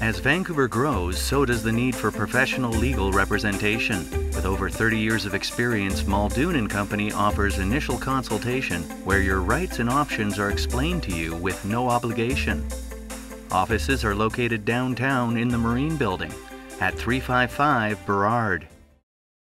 As Vancouver grows, so does the need for professional legal representation. With over 30 years of experience, Muldoon and Company offers initial consultation where your rights and options are explained to you with no obligation. Offices are located downtown in the Marine Building at 355 Burrard.